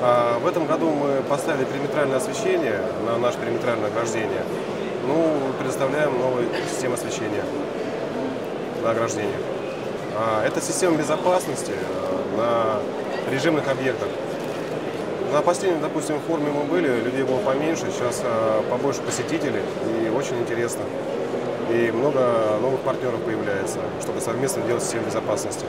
А, в этом году мы поставили периметральное освещение на наше периметральное ограждение. Ну, предоставляем новую систему освещения на ограждение. А, это система безопасности э, на режимных объектах. На последнем, допустим, форуме мы были, людей было поменьше, сейчас э, побольше посетителей и очень интересно. И много новых партнеров появляется, чтобы совместно делать систему безопасности.